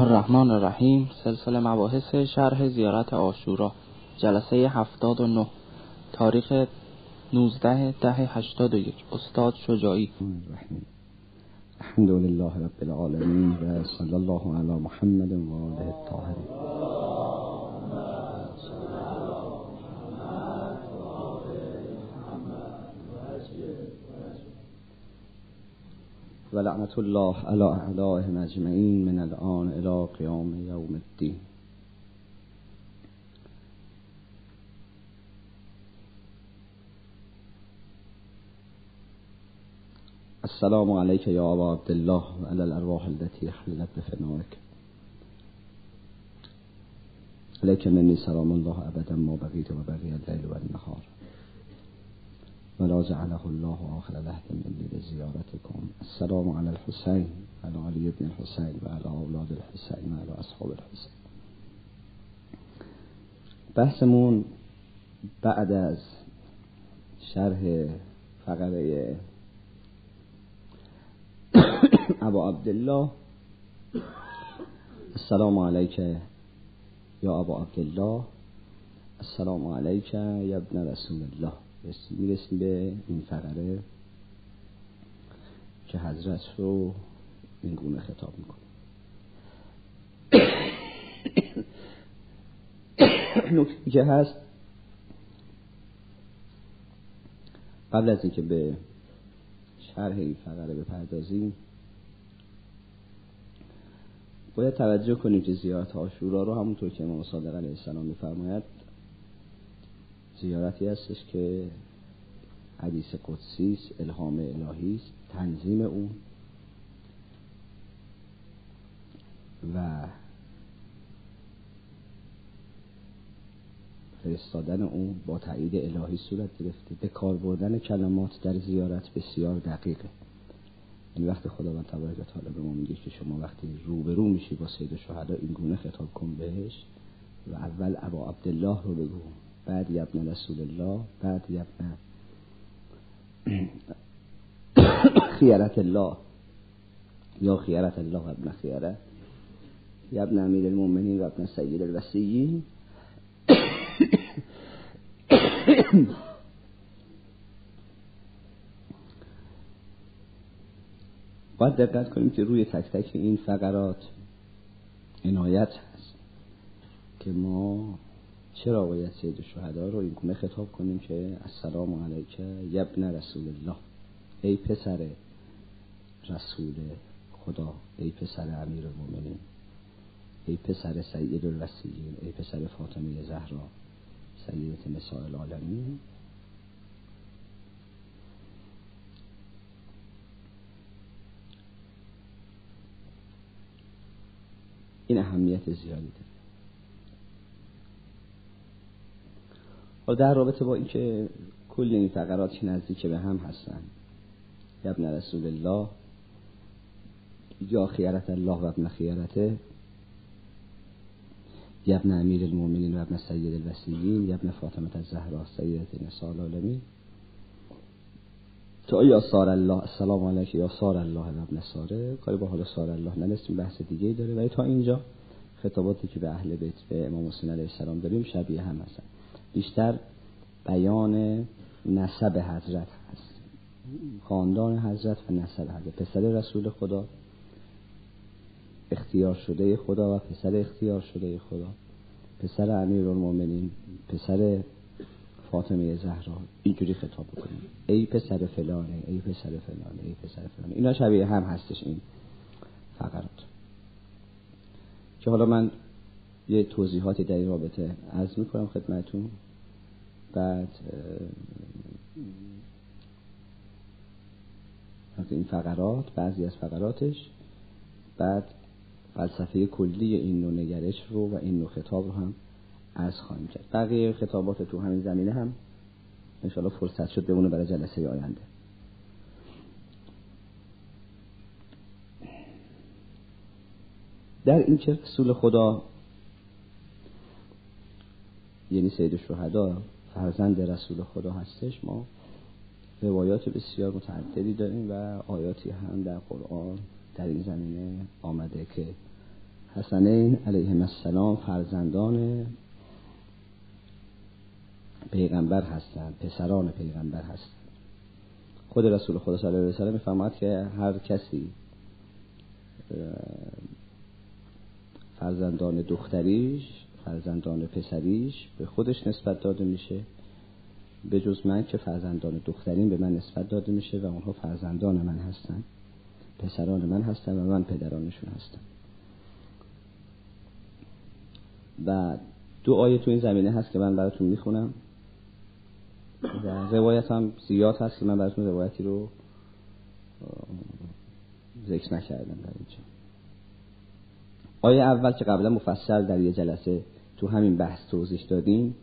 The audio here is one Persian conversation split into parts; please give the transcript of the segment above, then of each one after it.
الرحمن الرحیم سلسله مباحث شرح زیارت آشورا جلسه 79 تاریخ 19 ده 81 استاد شجاعی. الحمد لله رب العالمین و صلی الله علی محمد و آله الطاهرین. ولعنة الله على أعدائهم أجمعين من الآن إلى قيام يوم الدين. السلام عليك يا أبا عبد الله وعلى الأرواح التي حلت بفنائك. عليك مني سلام الله أبدا ما بقيت وبقي الليل والنهار. ولا جعله الله آخر العهد مني لزيارتكم السلام على الحسين على علي بن الحسين وعلى أولاد الحسين وعلى اصحاب الحسين. بحثمون بعد از شرح فقره ابا عبدالله. السلام علیک یا ابا عبدالله. السلام علیک یا ابن رسول الله. می‌رسیم به این فقره که حضرت رو این گونه خطاب می‌کنه. نکته که هست. قبل از اینکه به شرح این فقره بپردازیم باید توجه کنیم که زیارت آشورا رو همونطور که امام صادق علیه السلام میفرماید زیارتی هستش که حدیث قدسی است الهام الهی است تنظیم اون. و فرستادن اون با تایید الهی صورت گرفته. به کار بردن کلمات در زیارت بسیار دقیقه. یعنی وقتی خداوند تبارک و تعالی به ما میگه که شما وقتی روبرو میشی با سید شهدا این گونه خطاب کن بهش. و اول ابا عبدالله رو بگو. بعد یبن رسول الله بعد یبن خیارت الله. یا خیارت الله ابن خیاره یبن امیر المومنین و ابن سید الوسیین باید دقت کنیم که روی تک تک این فقرات عنایت هست که ما چرا باید سید شهدا رو این گونه خطاب کنیم که السلام علیک یبن رسول الله؟ ای پسر رسول خدا ای پسر امیر المومنین ای پسر سید الوسیین ای پسر فاطمه زهرا سیدت نساء العالمین. این اهمیت زیادی داره. در رابطه با اینکه کل این فقرات نزدیک به هم هستن. ابن رسول الله یا خیارت الله و ابن خیارته ابن امیر المؤمنین و ابن سید الوسیین. ابن فاطمه الزهرا سیدت نساء تا یا سار الله السلام علیک یا سار الله و ابن ساره کاری با حال سار الله ننستیم بحث دیگه داره. ولی تا اینجا خطاباتی که به اهل بیت به امام حسین علیه السلام داریم شبیه هم هستن. بیشتر بیان نسب حضرت هست. خاندان حضرت و نسب حضرت. پسر رسول خدا اختیار شده خدا و پسر اختیار شده خدا. پسر امیر المومنین پسر فاطمه زهرا. اینجوری خطاب بکنیم. ای پسر فلانه ای پسر فلانه ای پسر فلانه اینا شبیه هم هستش این فقرات. که حالا من یه توضیحاتی در این رابطه عرض می‌کنم خدمتون بعد این فقرات بعضی از فقراتش. بعد فلسفه کلی این نوع نگرش رو و این نوع خطاب رو هم عرض خواهیم کرد. بقیه خطابات تو همین زمینه هم انشاءالله فرصت شد بمونه برای جلسه آینده. در این که رسول خدا یعنی سید شهدا فرزند رسول خدا هستش ما روایات بسیار متعددی داریم و آیاتی هم در قرآن در این زمینه آمده که حسنین علیه السلام فرزندان پیغمبر هستند پسران پیغمبر هستند. خود رسول خدا صلی الله علیه و سلم میفرماد که هر کسی فرزندان دختریش فرزندان پسریش به خودش نسبت داده میشه. به جز من که فرزندان دخترین به من نسبت داده میشه و اونها فرزندان من هستن. پسران من هستن و من پدرانشون هستم. و دو آیه تو این زمینه هست که من براتون می‌خونم. و روایت هم زیاد هست که من براتون روایتی رو ذکر نکردم در اینجا. آیه اول که قبلا مفصل در یه جلسه تو همین بحث توضیح دادیم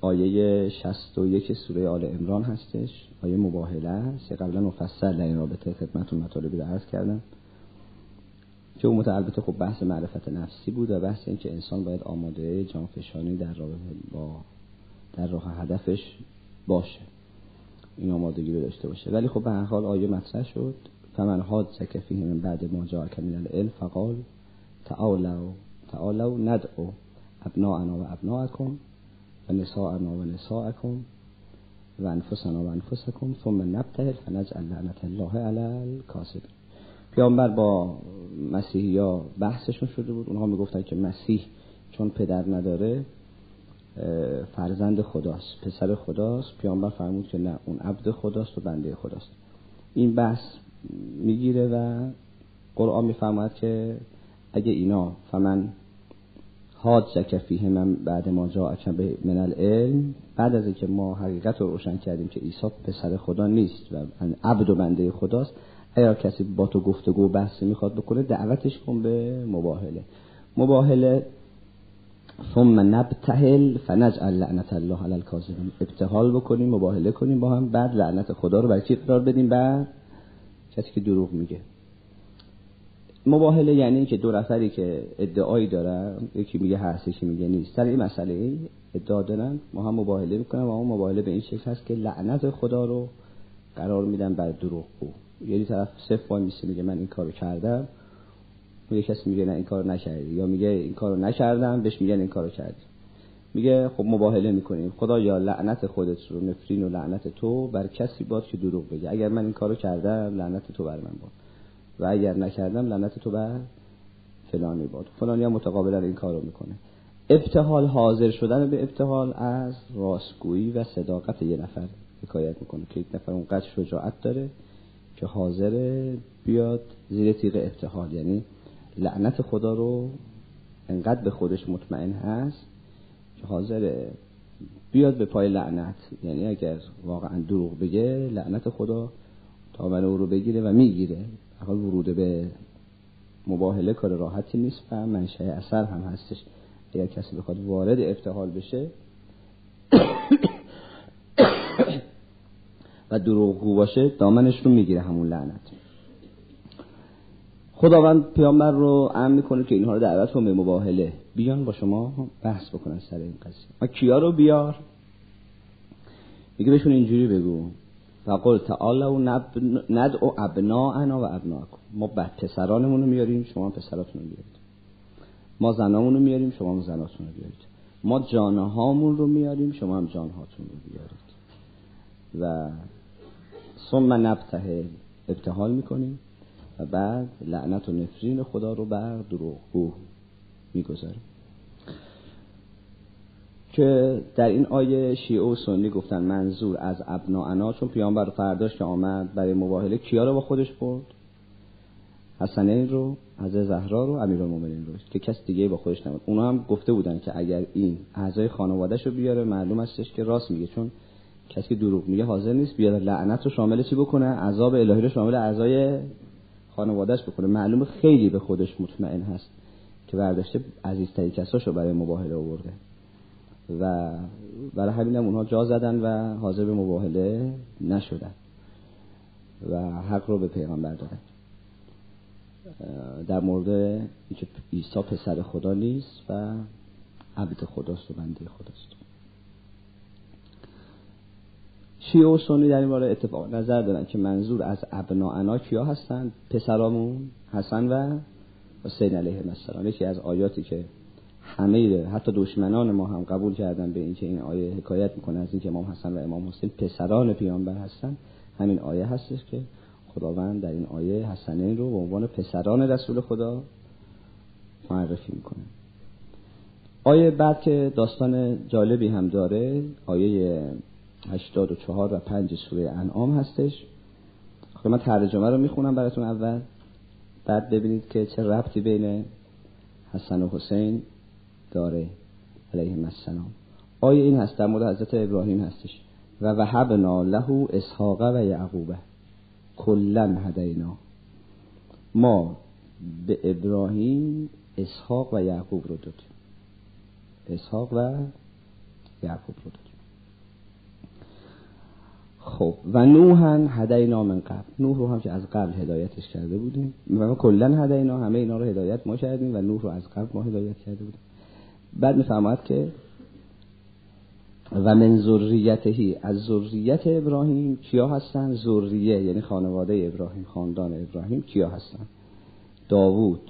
آیه 61 سوره آل امران هستش آیه مباهله است قبلا مفصل در این رابطه خدمتون مطالبی رو عرض کردم که اون البته خب بحث معرفت نفسی بود و بحث این که انسان باید آماده جانفشانی در رابطه با در راه هدفش باشه این آمادگی رو داشته باشه. ولی خب به حال آیه مطرح شد. فمن حاد فیه من بعد ما جاء من العلم فقال تعالوا تعالوا ندعو ابناءنا و ابناءکم و نساءنا و نساءکم و انفسنا و انفسکم ثم نبتهل فنجعل لعنت الله علی الکاذبین پیامبر با مسیحی ها بحثشون شده بود. اونها می‌گفتن که مسیح چون پدر نداره فرزند خداست پسر خداست. پیامبر فرمود که نه اون عبد خداست و بنده خداست. این بحث می‌گیره و قرآن میفرماید که اگه اینا فمن حاد فیه من بعد ما جا به من العلم بعد از اینکه ما حقیقت رو روشن کردیم که عیسی پسر خدا نیست و عبد و بنده خداست اگر کسی با تو گفتگو بحثی می‌خواد بکنه دعوتش کن به مباهله. مباهله ثم نبتهل فنجعل لعنت الله علی الکاذبین. ابتهال بکنیم مباهله کنیم با هم بعد لعنت خدا رو بر کی قرار بدیم؟ بعد کسی که دروغ میگه. مباهله یعنی که دو نفری که ادعایی دارن یکی میگه هست یکی میگه نیست. در این مسئله ادعا دارن ما هم مباهله می‌کنن و اون مباهله به این شکل هست که لعنت خدا رو قرار میدن بر دروغ گو یعنی طرف صفر وای میشه میگه من این کارو کردم. یه کسی میگه نه این کارو نکردی. یا میگه این کارو نکردم بهش میگن این کارو کردی. میگه خب مباهله می‌کنیم. خدا یا لعنت خودت رو نفرین و لعنت تو بر کسی باد که دروغ بگه. اگر من این کارو کردم لعنت تو بر من باد. و اگر نکردم لعنت تو بر فلانی باد. فلانی هم متقابلا این کارو می‌کنه. ابتحال حاضر شدن به ابتحال از راستگویی و صداقت یه نفر حکایت می‌کنه که یک نفر اونقدر شجاعت داره که حاضر بیاد زیر تیغ ابتحال. یعنی لعنت خدا رو انقدر به خودش مطمئن هست که حاضر. بیاد به پای لعنت. یعنی اگر واقعا دروغ بگه لعنت خدا تا من او رو بگیره و می‌گیره. حال ورود به مباهله کار راحتی نیست و منشه اثر هم هستش. اگر کسی بخواد وارد افتحال بشه و دروغگو باشه دامنش رو می‌گیره همون لعنت. خداوند پیامبر رو امر می‌کنه که اینها رو دعوت کن به مباهله. بیان با شما بحث بکنن سر این قضیه. ما کیا رو بیار؟ میگه بهشون اینجوری بگو. فقل تعالی و ندعو ابناءنا و ابناءکم ما پسرانمون رو میاریم شما پسراتون رو بیارید. ما زنامون رو میاریم شما هم زناتون رو بیارید. ما جانهامون رو میاریم شما هم جانهاتون رو بیارید. و ثم نبته ابتحال می‌کنیم. و بعد لعنت و نفرین خدا رو بر دروغگو می‌گذاریم. که در این آیه شیعه و سنی گفتن منظور از ابناعنا چون پیامبر فرداش که آمد برای مباهله کیا رو با خودش برد؟ حسنین رو حضرت زهرا رو امیرالمومنین رو که کس دیگه با خودش نمود اونا هم گفته بودن که اگر این اعضای خانوادهش رو بیاره معلوم استش که راست میگه چون کسی که دروغ میگه حاضر نیست بیاد لعنت رو شامل چی بکنه؟ عذاب الهی رو شامل اعضای خانوادهش بکنه معلوم خیلی به خودش مطمئن هست که برداشته عزیزترین کساشو برای مباهله آورده. و برای همین هم اونها جا زدن و حاضر به مباهله نشدن و حق رو به پیغمبر دادن. در مورد اینکه عیسی پسر خدا نیست و عبد خداست و بنده خداست. شیعه و سنی در این باره اتفاق نظر دارن که منظور از ابناعنا کیا هستن؟ پسرامون حسن و حسین علیه السلام. یکی از آیاتی که همه حتی دشمنان ما هم قبول کردن به اینکه این آیه حکایت می‌کنه از اینکه امام حسن و امام حسین پسران پیامبر هستن همین آیه هستش که خداوند در این آیه حسنین رو به عنوان پسران رسول خدا معرفی می‌کنه. آیه بعد که داستان جالبی هم داره آیه 84 و 5 سوره انعام هستش. خب من ترجمه رو می‌خونم براتون اول. بعد ببینید که چه ربطی بین حسن و حسین داره علیه السلام. آیه این هست؟ در مورد حضرت ابراهیم هستش. و وهبنا له اسحاق و یعقوبه کلا هدینا. ما به ابراهیم اسحاق و یعقوب رو دادیم. اسحاق و یعقوب رو دادیم. خب و نوحن هدینا من قبل. نوح رو هم که از قبل هدایتش کرده بودیم. و کلا هدینا همه اینا رو هدایت ما کردیم و نوح رو از قبل ما هدایت کرده بودیم. بعد می‌فهمد که و من ذریتهی از ذریت ابراهیم کیا هستن؟ ذریه یعنی خانواده ابراهیم خاندان ابراهیم کیا هستن؟ داوود.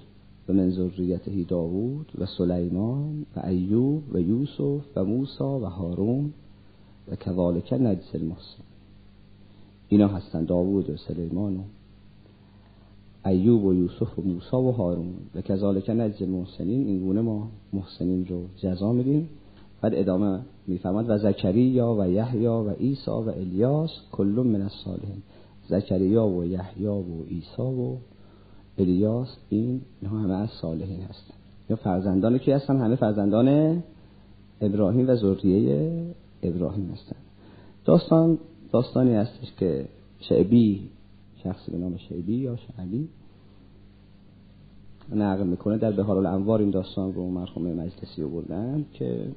و من ذریته داوود و سلیمان و ایوب و یوسف و موسا و هارون و کذالک نجس المحسن. اینا هستن داوود و سلیمان و ایوب و یوسف و موسا و هارون. و کذالک نجس المحسنین این گونه ما محسنین رو جزا میدیم. بعد ادامه می‌فهمد و زکریا و یحیی و عیسی و الیاس کل من الصالحین. زکریا و یحیی و عیسی و الیاس این اینها همه از صالحین هستن. یا فرزندان کی هستن؟ همه فرزندان ابراهیم و ذریه ابراهیم هستن. داستان داستانی هستش که شعبی شخصی به نام شعبی یا شعبی نقل می‌کنه. در بهار الانوار این داستان رو مرحوم مجلسی بردن که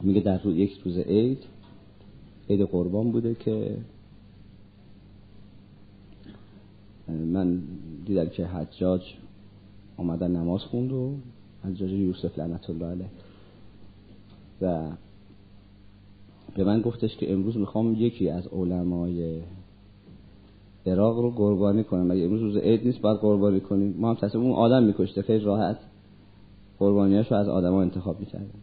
میگه در روز یک روز عید عید قربان بوده که من دیدم که حجاج آمدن نماز خوند و حجاج یوسف لعنت الله علیه. و به من گفتش که امروز می‌خوام یکی از علمای عراق رو قربانی کنم. مگه امروز روز عید نیست باید قربانی کنیم. ما هم تصمیم اون آدم میکشته. خیلی راحت قربانیاشو از آدما انتخاب می‌کردیم.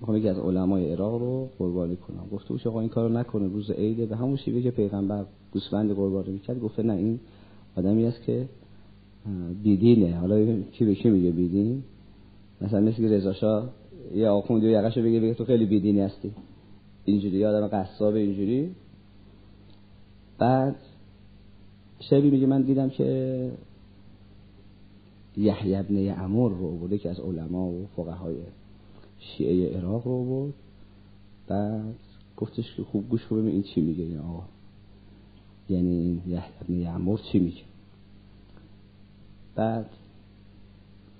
می‌خوام یکی از علمای عراق رو قربانی کنم. گفته بود آقا این کارو نکنه. روز عیده. به همون شیوه که پیغمبر گوسفند قربانی می‌کرد گفته نه این آدمی است که بیدینه. حالا کی به کی میگه بیدین. مثلا مثل رضا یه آخوندی و یقشو بگه بگه تو خیلی بیدینی هستی. اینجوری آدم قصاب اینجوری. بعد شبی میگه من دیدم که یحیی ابن عمر رو بوده که از علما و فقهای شیعه عراق رو بود بعد گفتش که خوب گوش کنیم این چی میگه این آقا. یعنی یحیی ابن یعمر چی میگه؟ بعد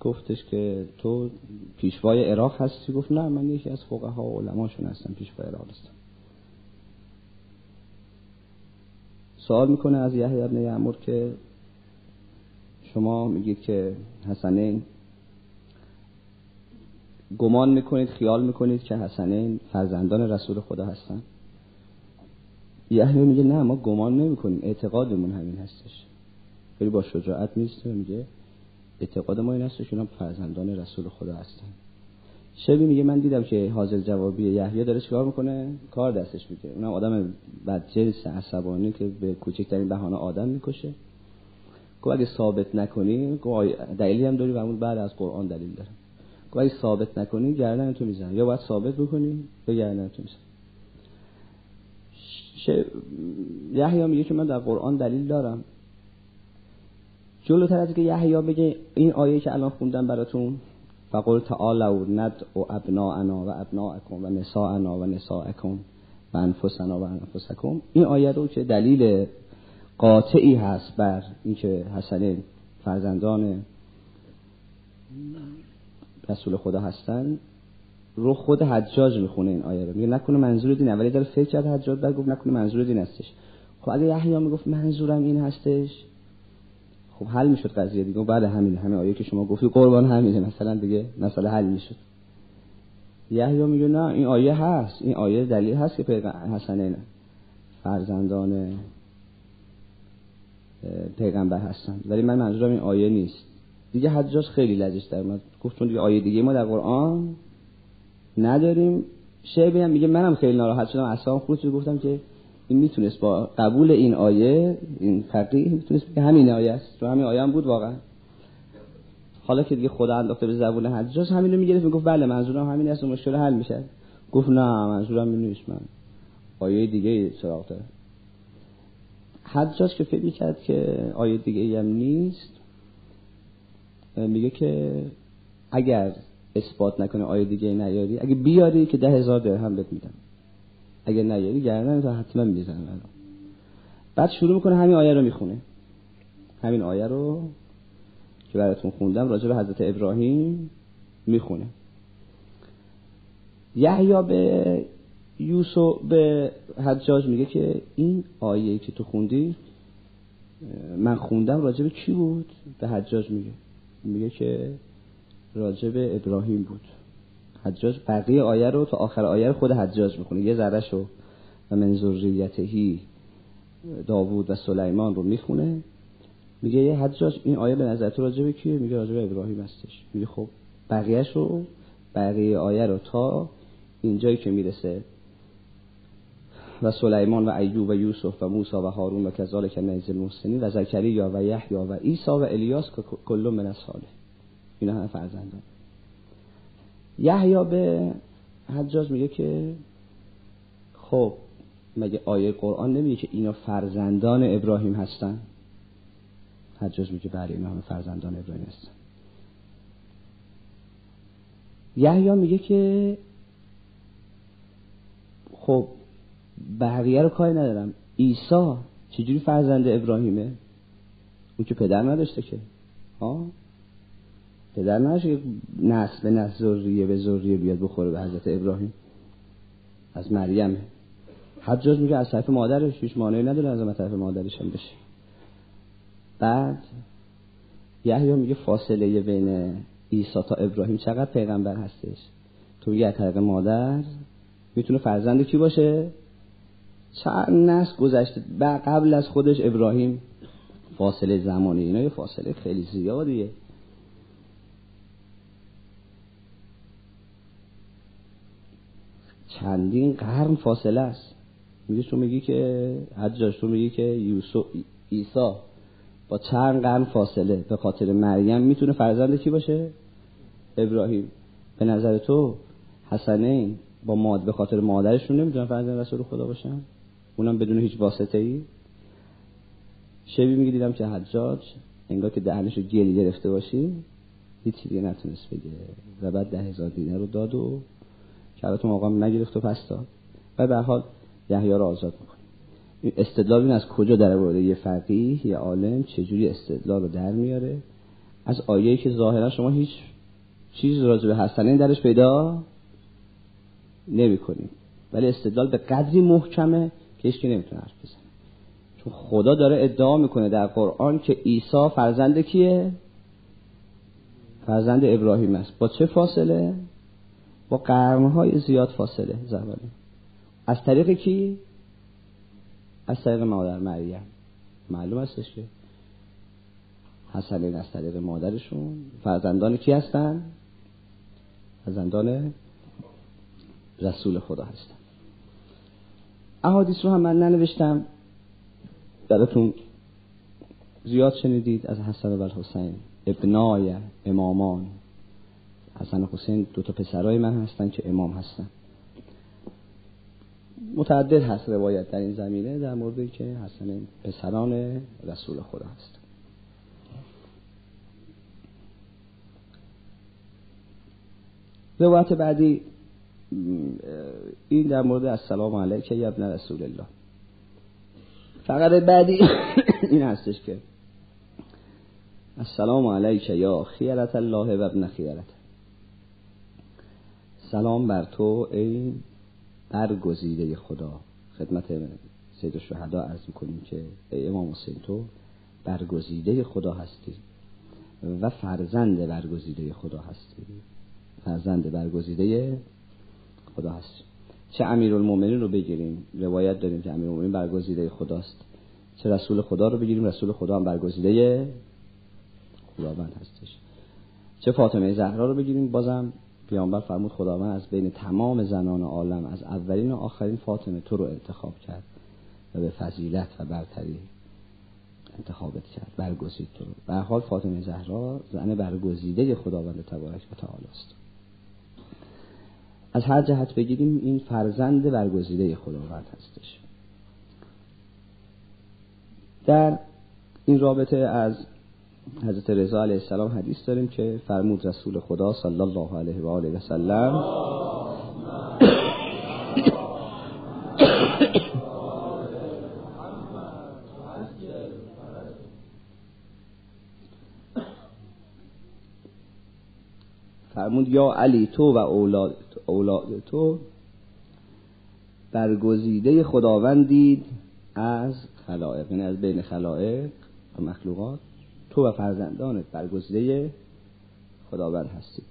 گفتش که تو پیشوای عراق هستی؟ گفت نه من یکی از فقها و علماشون هستم پیشوای عراق هستم. سوال می‌کنه از یحیی ابن یعمر که شما میگید که حسنین گمان می‌کنید خیال می‌کنید که حسنین فرزندان رسول خدا هستن؟ یحیی میگه نه ما گمان نمی‌کنیم اعتقادمون همین هستش. ولی با شجاعت میسته میگه اعتقاد ما این هستش اینا فرزندان رسول خدا هستن شبی میگه من دیدم که حاضر جوابی یحیی داره چیکار می‌کنه؟ کار دستش میگه اونم آدم بدجنس عصبانی که به کوچکترین بهانه آدم می‌کشه. گفت اگه ثابت نکنی دلیلی هم داری و اون بعد از قرآن دلیل داره. گفت اگه ثابت نکنی گردن تو میزن یا باید ثابت بکنی یا گردن تو میزن یحیی میگه که من در قرآن دلیل دارم. جلوتر از که یحیی بگه این آیه که الان خوندم براتون تعالوا ند و ابناءنا و ابناءکم و نساءنا و نساءکم و انفسنا و انفسکم. این آیه رو که دلیل قاطعی هست بر اینکه حسنین فرزندان رسول خدا هستن رو خود حجاج می‌خونه این آیه رو. میگه نکنه منظور دین اولی داره فکر کرد حجاج بعد گفت نکنه منظور دین هستش. خب اگه یحیی می‌گفت منظورم این هستش خب حل می‌شد قضیه دیگه. بعد همین همه آیه که شما گفتی قربان همینه. مثلا دیگه مسئله حل می‌شد. یحیی میگه نه این آیه هست. این آیه دلیل هست که پیغمبر حسنین فرزندان پیغمبر هستن. ولی من منظورم این آیه نیست. دیگه حجاج خیلی لذیذ در اومد. گفت چون دیگه آیه دیگه ما در قرآن نداریم. شیبه هم میگه منم خیلی ناراحت شدم. اصلا خود گفتم که این می‌تونست با قبول این آیه این فقیه می‌تونست بگه همین آیه است. تو همین آیه هم بود واقعا. حالا که دیگه خدا انداخته به زبون حجاج همین رو می‌گرفت می‌گفت بله منظورم همین است و مشکل حل میشه. گفت نه منظورم این نیست. من آیه دیگه سراغ داره حجاج که فکر کرد که آیه دیگه هم نیست میگه که اگر اثبات نکنه آیه دیگه نیاری اگه بیاری که ده هزار درهم بهت میدم. اگه نیاری گردن تو حتما می‌زنم بعد شروع می‌کنه همین آیه رو می‌خونه. همین آیه رو که براتون خوندم راجع به حضرت ابراهیم می‌خونه. یحیی به یوسف به حجاج میگه که این آیه که تو خوندی من خوندم راجع به کی بود؟ به حجاج میگه. میگه که راجع به ابراهیم بود. حجاج بقیه آیه رو تا آخر آیه رو خود حجاج می‌خونه. یه ذره شو. و من ذریتهی داوود و سلیمان رو می‌خونه. میگه یه حجاج این آیه به نظر تو راجع به کیه؟ میگه راجع به ابراهیم هستش. میگه خب بقیهش رو بقیه آیه رو تا اینجایی که می‌رسه. و سلیمان و ایوب و یوسف و موسی و هارون و کذالک نجز المحسنین و زکریا و یحیی و عیسی و الیاس کل من اصحابه. اینا همه فرزندان. یحیی به حجاج میگه که خب مگه آیه قرآن نمیگه که اینا فرزندان ابراهیم هستن؟ حجاج میگه بله اینا همه فرزندان ابراهیم هستن. یحیی میگه که خب بقیه رو کاری ندارم. عیسی چجوری فرزند ابراهیمه؟ اون که پدر نداشته که. ها پدر نداشته نسل به نسل ذریه به ذریه بیاد بخوره به حضرت ابراهیم. از مریم. حجاج میگه از طرف مادرش هیچ مانعی نداره از طرف مادرش هم بشه. بعد یحیی میگه فاصله بین عیسی تا ابراهیم چقدر پیغمبر هستش؟ تو یه طریق مادر. می‌تونه فرزند کی باشه؟ چند نسل گذشته قبل از خودش ابراهیم. فاصله زمانی اینا یه فاصله خیلی زیادیه. چندین قرن فاصله است. میگه تو میگی که حجاج تو میگی که یوسف عیسی با چند قرن فاصله به خاطر مریم می‌تونه فرزند کی باشه؟ ابراهیم. به نظر تو حسنین با ماد به خاطر مادرشون نمی‌تونن فرزند رسول خدا باشن؟ اونم بدون هیچ واسطه ای شبی میگه دیدم که حجاج انگار که دهنش رو گلی گرفته باشی هیچی دیگه نتونست بگه. و بعد ده هزار دینه رو داد و که البته موقع نگرفت و پس داد. و به حال یحیی رو آزاد می‌کنه. این استدلال این از کجا در مورد یه فقیه یه عالم چجوری استدلال رو در میاره؟ از آیه‌ای که ظاهرا شما هیچ چیز راجع به حسنین درش پیدا نمی ولی استدلال به قدری محکمه که هیچ نمی‌تونه حرف بزنه. چون خدا داره ادعا می‌کنه در قرآن که عیسی فرزند کیه؟ فرزند ابراهیم است. با چه فاصله؟ با قرنهای زیاد فاصله زمانی. از طریق کی؟ از طریق مادر مریم. معلوم هستش که حسنین از طریق مادرشون. فرزندان کی هستن؟ فرزندان رسول خدا هستن. احادیث رو هم من ننوشتم. براتون زیاد شنیدید از حسن و حسین ابنای امامان. حسن حسین دو تا پسرای من هستن که امام هستن. متعدد هست روایت در این زمینه در موردی که حسن پسران رسول خدا هست. روایت بعدی این در مورد السلام علیک یا رسول الله. فقط بعدی این هستش که السلام علیک یا خیرت الله و ابن خیرت سلام بر تو ای برگزیده خدا. خدمت سید الشهدا عرض می‌کنیم که ای امام حسین تو برگزیده خدا هستی و فرزند برگزیده خدا هستی. فرزند برگزیده خدا هست چه امیرالمومنین رو بگیریم؟ روایت داریم که امیرالمومنین برگزیده خداست. چه رسول خدا رو بگیریم؟ رسول خدا هم برگزیده خداوند هستش. چه فاطمه زهرا رو بگیریم؟ بازم پیامبر فرمود خداوند از بین تمام زنان عالم از اولین و آخرین فاطمه تو رو انتخاب کرد و به فضیلت و برتری انتخابت کرد برگزید تو رو. به حال فاطمه زهرا زن برگزیده خداوند تبارک و تعالی است. از هر جهت بگیریم این فرزند برگزیده خداوند هستش. در این رابطه از حضرت رضا علیه السلام حدیث داریم که فرمود رسول خدا صلی الله علیه و آله و سلم فرمود یا علی تو و اولاد, اولاد تو برگزیده خداوندید از خلائق یعنی از بین خلائق و مخلوقات. تو و فرزندانت برگزیده خداوند هستید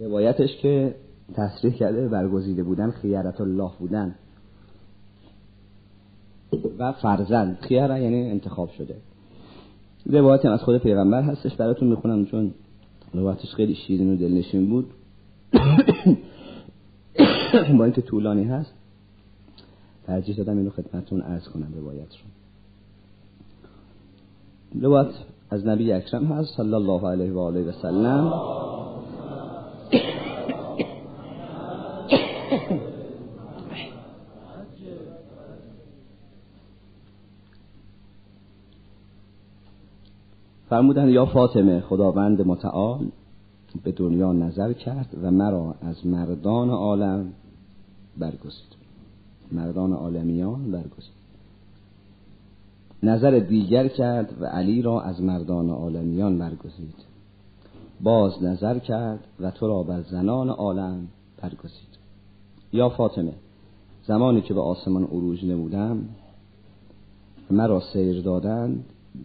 روایتش که تصریح کرده برگزیده بودن خیرت الله بودن و فرزند. خیره یعنی انتخاب شده. روایت از خود پیغمبر هستش براتون می‌خونم چون روایتش خیلی شیرین و دلنشین بود. با اینکه طولانی هست ترجیح دادم اینو خدمتتون عرض کنم روایت رو روایت از نبی اکرم هست صلی الله علیه و آله و سلم. فرمودند یا فاطمه خداوند متعال به دنیا نظر کرد و مرا از مردان عالم برگزید. مردان عالمیان برگزید. نظر دیگر کرد و علی را از مردان عالمیان برگزید. باز نظر کرد و تو را بر زنان عالم برگزید. یا فاطمه زمانی که به آسمان عروج نمودم مرا سیر دادند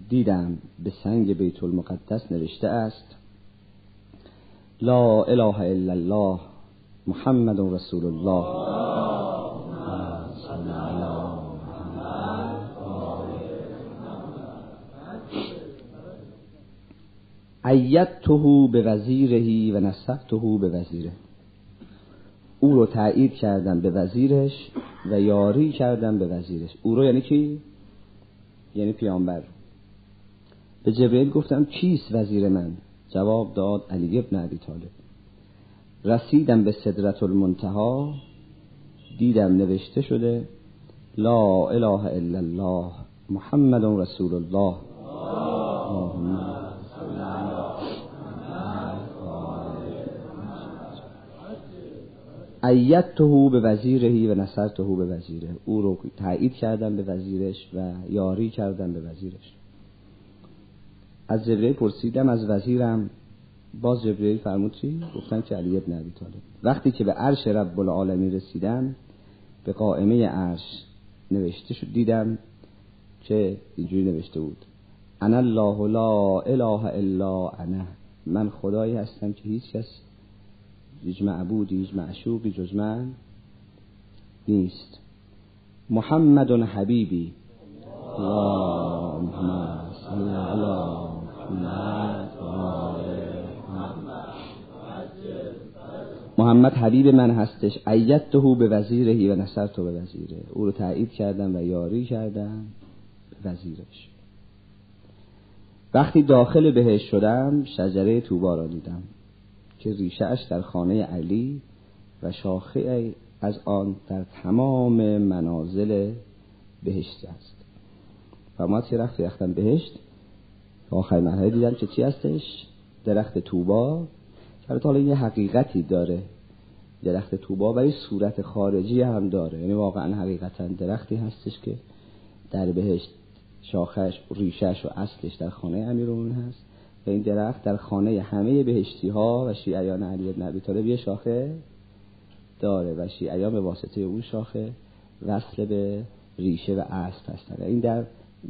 دیدم به سنگ بیت المقدس نوشته است لا اله الا الله محمد رسول الله. ایدته به وزیرهی و نصبته به وزیره او رو تایید کردم به وزیرش و یاری کردم به وزیرش. او رو یعنی کی؟ یعنی پیامبر. به جبرئیل گفتم کیست وزیر من؟ جواب داد علی ابن ابی طالب. رسیدم به صدرت المنتها دیدم نوشته شده لا اله الا الله محمد رسول الله. ایدته به وزیرهی و نصرته به وزیره. او رو تایید کردم به وزیرش و یاری کردم به وزیرش. از جبرئیل پرسیدم از وزیرم. باز جبرئیل فرمود چی؟ گفتن که علی ابن ابی طالب. وقتی که به عرش رب العالمین رسیدم به قائمه عرش نوشته شد دیدم که اینجوری نوشته بود. انا الله لا اله الا انا. من خدایی هستم که هیچ کس هیچ معبودی هیچ معشوقی جز من نیست. محمد حبیبی. علی محمد. حبیب من هستش. ایدته به وزیرهی و تو به وزیره. او رو تایید کردم و یاری کردم به وزیرش. وقتی داخل بهش شدم شجره توبا را دیدم. که ریشهش در خانه علی و شاخه از آن در تمام منازل بهشت است. و ما چه رفت رختم بهشت. آخر مرحله دیدم که چی هستش؟ درخت توبا که حالا یه حقیقتی داره. درخت توبا ولی صورت خارجی هم داره. یعنی واقعا حقیقتا درختی هستش که در بهشت شاخش ریشش و اصلش در خانه امیرون هست. این درخت در خانه همه بهشتی ها و شیعیان علی بن ابی طالب یه شاخه داره و شیعیان به واسطه اون شاخه وصل به ریشه و اصل هستن. این در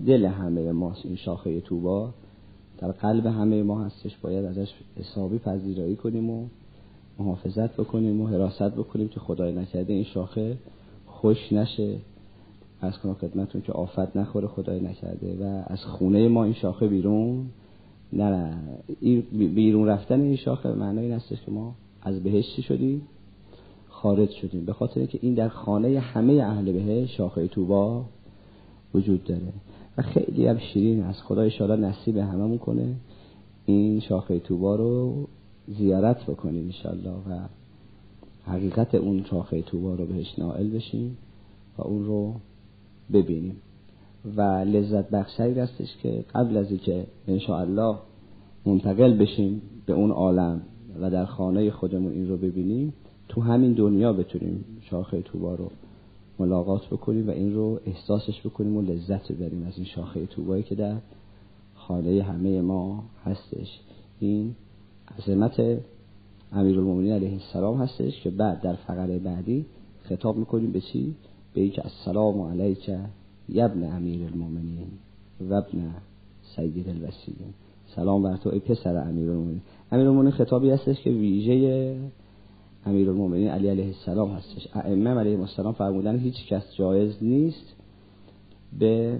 دل همه ماست این شاخه توبا. در قلب همه ما هستش باید ازش حسابی پذیرایی کنیم و محافظت بکنیم و حراست بکنیم که خدای نکرده این شاخه خوش نشه. از کنم خدمتون که آفت نخوره خدای نکرده و از خونه ما این شاخه بیرون. نه بیرون رفتن این شاخه معنی این هستش که ما از بهشتی شدیم خارج شدیم. به خاطر که این در خانه همه اهل بهشت شاخه توبا وجود داره. و خیلی هم شیرین از خدا اشاره نصیب هممون کنه این شاخه توبا رو زیارت بکنیم انشالله و حقیقت اون شاخه توبا رو بهش نائل بشیم و اون رو ببینیم. و لذت بخشی هستش که قبل از اینکه انشاءالله منتقل بشیم به اون عالم و در خانه خودمون این رو ببینیم تو همین دنیا بتونیم شاخه توبا رو ملاقات بکنیم و این رو احساسش بکنیم و لذت ببریم از این شاخه توبایی که در خانه همه ما هستش این عظمت امیرالمومنین علیه السلام هستش که بعد در فقره بعدی خطاب می‌کنیم به چی؟ به اینکه السلام علیک یبن امیر المومنین و ابن سید سلام بر تو ای پسر امیر المومنین امیر المومنین خطابی هستش که ویژه امیر المومنین علی علیه السلام هستش. ائمه علیه السلام فرمودن هیچ کس جایز نیست به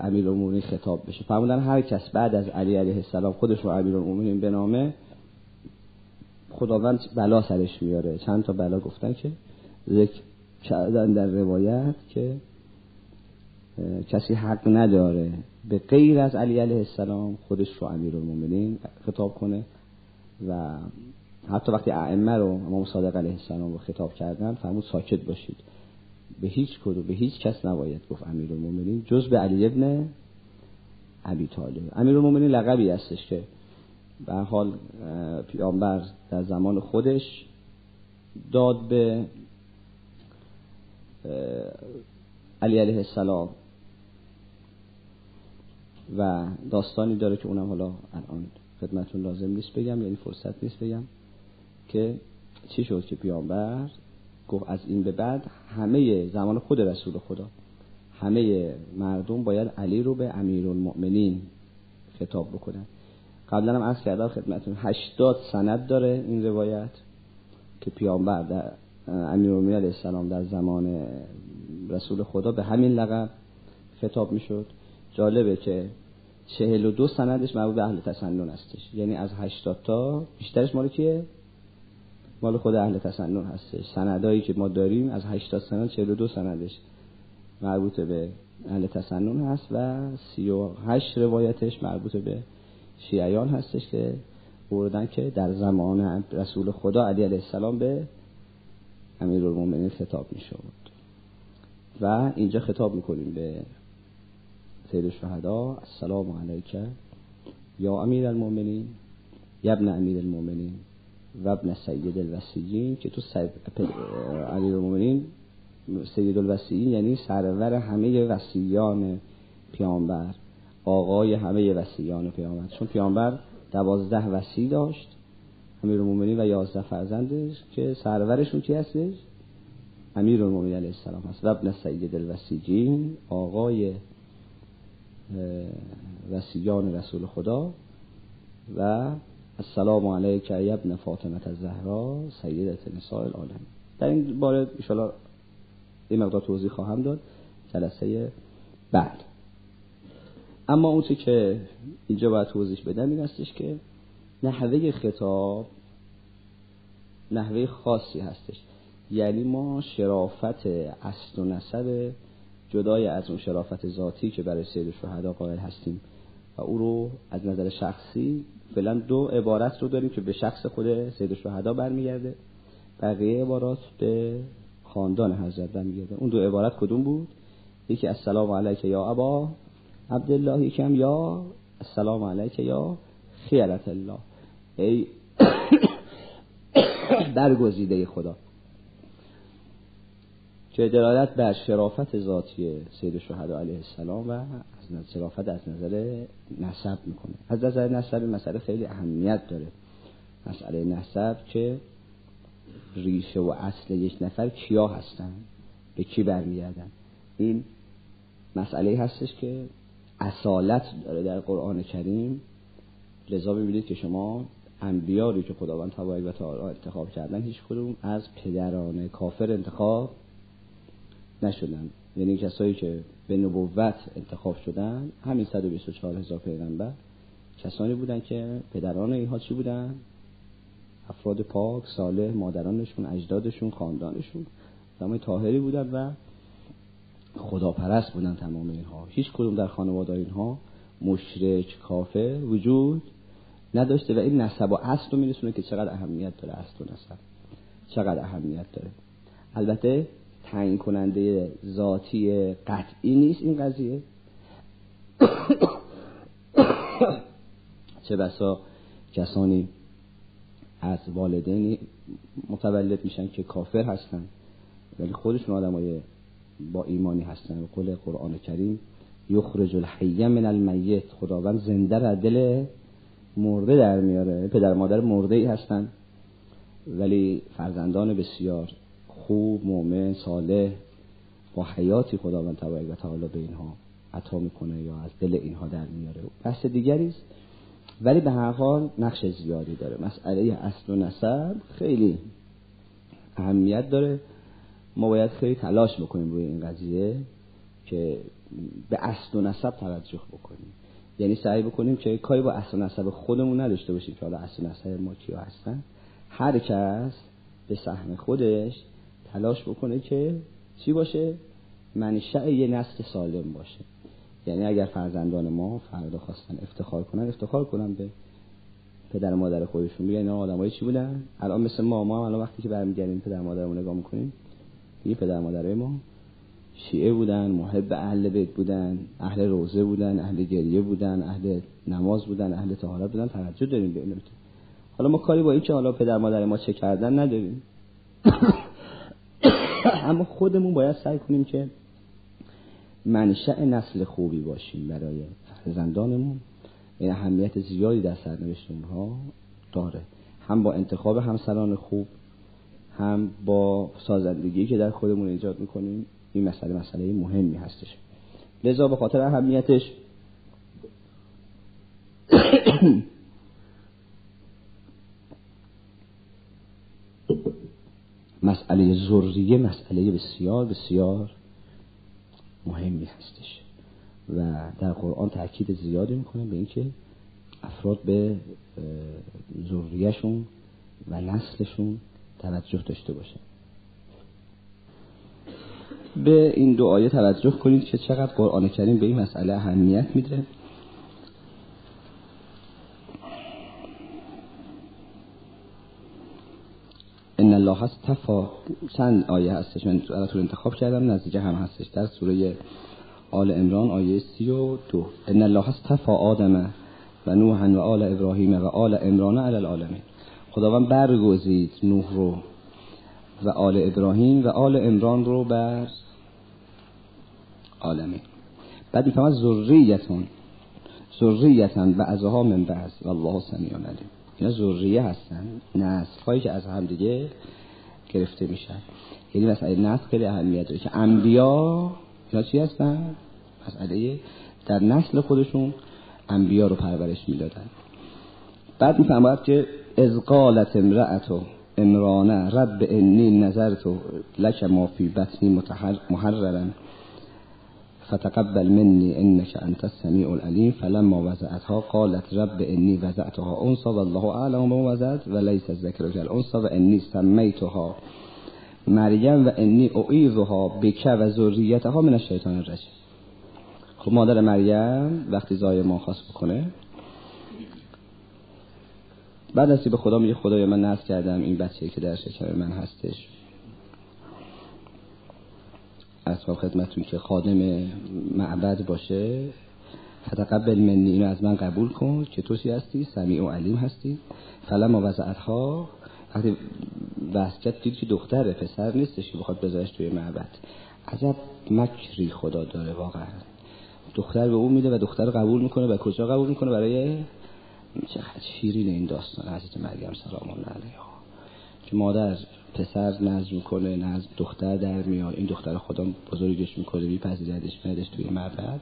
امیر المومنین خطاب بشه. فرمودن هر کس بعد از علی علیه السلام خودش رو امیر المومنین بنامه خداوند بلا سرش میاره چند تا بلا گفتن که ذکر در روایت که کسی حق نداره به غیر از علی علیه السلام خودش رو امیر المومنین خطاب کنه و حتی وقتی ائمه رو امام صادق علیه السلام رو خطاب کردن فرمود ساکت باشید. به هیچ کدوم به هیچ کس نباید گفت امیر المومنین جز به علی ابن ابی طالب. امیر المومنین لقبی هستش که به حال پیامبر در زمان خودش داد به علی علیه السلام و داستانی داره که اونم حالا الان خدمتون لازم نیست بگم یعنی فرصت نیست بگم که چی شد که پیامبر گفت از این به بعد همه زمان خود رسول خدا همه مردم باید علی رو به امیر المؤمنین خطاب بکنن. قبلا هم عرض کردم خدمتون هشتاد سند داره این روایت که پیامبر در امیر علیه السلام در زمان رسول خدا به همین لقب خطاب می‌شد. جالبه که چهل و دو سندش مربوط به اهل تسنن هستش. یعنی از هشتاد تا بیشترش مال کیه؟ مال خود اهل تسنن هستش. سندایی که ما داریم از هشتاد سند چهل و دو سندش مربوط به اهل تسنن هست و سی و هشت روایتش مربوط به شیعیان هستش که بردن که در زمان رسول خدا علی علیه السلام به امیر المومنین خطاب می شود و اینجا خطاب می‌کنیم به سید شهدا السلام علیک یا امیر المومنین یبن امیر المومنین و ابن سید الوسیین که تو امیر المومنین سید الوسیین یعنی سرور همه وسیان پیامبر آقای همه وسیان پیامبر. چون پیامبر دوازده وسی داشت امیر المومنین و یازده فرزندش که سرورشون کی هستش؟ امیر المومنین علیه السلام هست. ابن سید الوسیجین آقای وسیان رسول خدا و السلام علیک ابن فاطمه الزهرا سیدت نساء العالم در این باره ان این مقدار توضیح خواهم داد. جلسه بعد. اما اون که اینجا باید توضیح بدم این هستش که نحوه خطاب نحوه خاصی هستش. یعنی ما شرافت اصل و نسب جدای از اون شرافت ذاتی که برای سید شهدا قائل هستیم و او رو از نظر شخصی فعلا دو عبارت رو داریم که به شخص خود سید شهدا برمیگرده بقیه عبارات به خاندان حضرت برمیگرده. اون دو عبارت کدوم بود؟ یکی السلام علیک یا ابا عبدالله یکم یا السلام علیک یا خیرت الله. ای برگزیده خدا. که دلالت بر شرافت ذاتی سید شهدا علیه السلام و از شرافت از نظر نسب می‌کنه. از نظر نسب مسئله خیلی اهمیت داره. مسئله نسب که ریشه و اصل یک نفر کیا هستن؟ به کی برمیگردن؟ این مسئله هستش که اصالت داره در قرآن کریم. لذا ببینید که شما انبیاری که خداوند تبارک و تعالی انتخاب کردن هیچ کدوم از پدران کافر انتخاب نشدن. یعنی کسایی که به نبوت انتخاب شدن همین 124 هزار پیغمبر کسانی بودن که پدران اینها چی بودن؟ افراد پاک صالح مادرانشون اجدادشون خاندانشون. زمان تاهری بودن و خداپرست بودن تمام اینها. هیچ کدوم در خانواده اینها مشرک کافر وجود نداشته و این نسب و اصل رو میرسونه که چقدر اهمیت داره اصل و نسب. چقدر اهمیت داره. البته تعیین کننده ذاتی قطعی نیست این قضیه. چه بسا کسانی از والدینی متولد میشن که کافر هستن ولی خودشون آدمای با ایمانی هستن. و قول قرآن کریم یخرج الحی من المیت. خداوند زنده را دل مرده در میاره. پدر مادر مرده ای هستن. ولی فرزندان بسیار خوب مؤمن صالح با حیاتی خداوند تبارک و تعالی به اینها عطا می‌کنه یا از دل اینها در میاره. بحث دیگری است. ولی به هر حال نقش زیادی داره. مسئله اصل و نسب خیلی اهمیت داره. ما باید خیلی تلاش بکنیم روی این قضیه که به اصل و نسب توجه بکنیم. یعنی سعی بکنیم که کاری با اصل نسب خودمون نداشته باشیم که حالا اصل نسب ما کیا هستن. هر کس به سهم خودش تلاش بکنه که چی باشه؟ منشأ یه نسل سالم باشه. یعنی اگر فرزندان ما فردا خواستن افتخار کنن افتخار کنن به پدر مادر خودشون. بگن اینا آدمای چی بودن؟ الان مثل ما ما الان وقتی که برمیگردیم پدر مادرمون نگاه می‌کنیم دیگه پدر مادرای ما شیعه بودن محب اهل بیت بودن اهل روزه بودن اهل گریه بودن اهل نماز بودن اهل طهارت بودن توجه داریم به حالا ما کاری با این که حالا پدر مادر ما چه کردن نداریم. اما خودمون باید سعی کنیم که منشأ نسل خوبی باشیم برای فرزندانمون این اهمیت زیادی در سرنوشت اونها داره. هم با انتخاب همسران خوب هم با سازندگی که در خودمون ایجاد می‌کنیم. این مسئله مسئله مهمی هستش. لذا به خاطر اهمیتش مسئله ذریه مسئله بسیار بسیار مهمی هستش. و در قرآن تاکید زیادی می‌کنه به اینکه افراد به ذریهشون و نسلشون توجه داشته باشن. به این دو آیه توجه کنید که چقدر قرآن کریم به این مسئله اهمیت میده. ان الله هست تفا چند آیه هستش من تو انتخاب کردم نزدیک هم هستش در سوره آل امران آیه سی و دو. ان الله هست تفا آدم و نوح و آل ابراهیم و آل امران علی العالمین. خداوند برگزید نوح رو. و آل ابراهیم و آل امران رو بر عالمین بعد می‌فهمد ذریتون ذریتن بعضها من بعض والله سمیع علیم. اینا ذریه هستن نسل هایی که از هم دیگه گرفته میشن. یعنی مسئله نسل خیلی اهمیت داره که انبیا اینا چی هستن؟ مسئله در نسل خودشون انبیا رو پرورش می‌دادن. بعد می‌فهمد که از قالت امرأتو. امرانه رب انی نظرتو لک ما فی بطنی محررن فتقبل مني انك انت السميع العليم فلما وزعتها قالت رب اني وزعتها انثى والله اعلم ما وزعت وليس الذكر كالانثى واني سميتها مریم و انی اعیذها بک و ذریتها من الشیطان الرجیم. خب مادر مریم وقتی زای ما خواست بکنه بعد از به خدا میگه خدای من نصب کردم این بچه که در شکم من هستش. اصحاب خدمتون که خادم معبد باشه. فتقبل منی اینو از من قبول کن که توسی هستی؟ سمیع و علیم هستی. فلما وضعتها وقتی کرد دید که دختره پسر نیستش که بخواد بذارش توی معبد. عجب مکری خدا داره واقعا. دختر به اون میده و دختر قبول می‌کنه و کجا قبول می‌کنه؟ برای چقدر شیرین این داستان حضرت مریم سلام الله علیها که مادر پسر نزد می‌کنه نزد دختر در میاد. این دختر خدا بزرگش می‌کنه میپذیردش میادش توی معبد.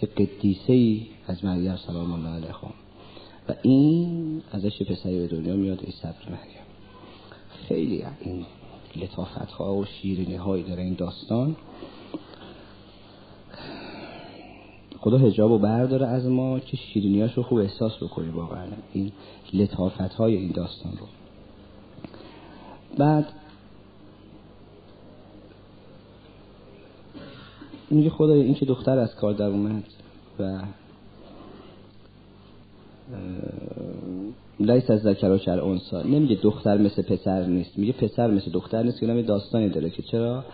که قدیسه ای از مریم سلام الله علیها و این ازش پسری به دنیا میاد ای صبر مریم. خیلی این لطافت ها و شیرینی هایی داره این داستان. خدا هجاب رو برداره از ما که شیرینیاش رو خوب احساس بکنیم واقعا. این لطافت های این داستان رو. بعد میگه خدا این که دختر از کار در اومد و لیس از ذکر و انسا نمیگه دختر مثل پسر نیست. میگه پسر مثل دختر نیست که داستانی داره که چرا؟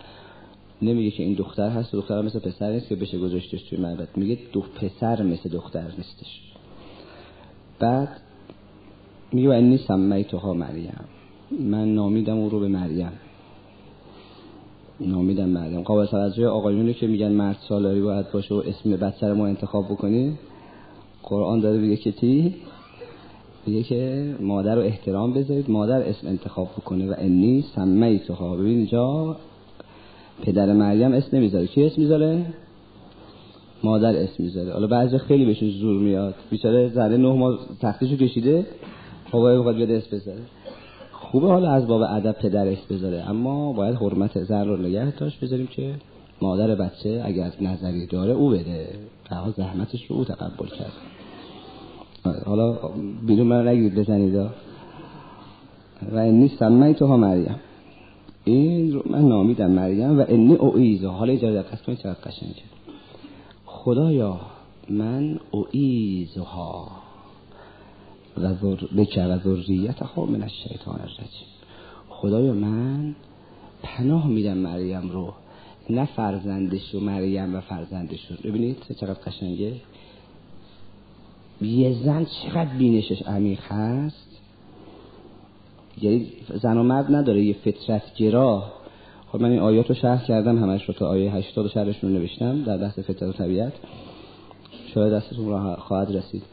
نمیگه که این دختر هست دختر مثل پسر نیست که بشه گذاشتش توی معبد میگه دو پسر مثل دختر نیستش. بعد میگه و انی سمیتها مریم. من نامیدم او رو به مریم. نامیدم مریم. قابل توجه آقایونی که میگن مرد سالاری باید باشه و اسم بچه ما انتخاب بکنی. قرآن داره بگه که تی میگه که مادر رو احترام بذارید مادر اسم انتخاب بکنه و انی سمیتها. ببین اینجا پدر مریم اسم نمی‌ذاره. کی اسم می‌ذاره؟ مادر اسم می‌ذاره. حالا بعضی خیلی بهشون زور میاد. بیچاره زره نه ماه تختیشو کشیده بابا می‌خواد بیاد اسم بذاره. خوبه حالا از باب ادب پدر اسم بذاره. اما باید حرمت زن رو نگه داشت بذاریم که مادر بچه اگر نظری داره او بده. ها زحمتش رو او تقبل کرد. حالا بیرون من نگید بزنید و انی سمیتها ها مریم. این رو من نامیدم مریم و انی اویزا حالا اجازه دقت کنید چقدر قشنگه خدایا من اویزها و بکر و ذریت ها من الشیطان الرجیم خدایا من پناه میدم مریم رو. نه فرزندش رو مریم و فرزندش رو. ببینید چقدر قشنگه. یه زن چقدر بینشش عمیق هست؟ یعنی زن و مرد نداره یه فطرت گرا خب من این آیات رو شرح کردم همش رو تا آیه 80 شرحش رو نوشتم در بحث فطرت و طبیعت. شاید دستتون را خواهد رسید.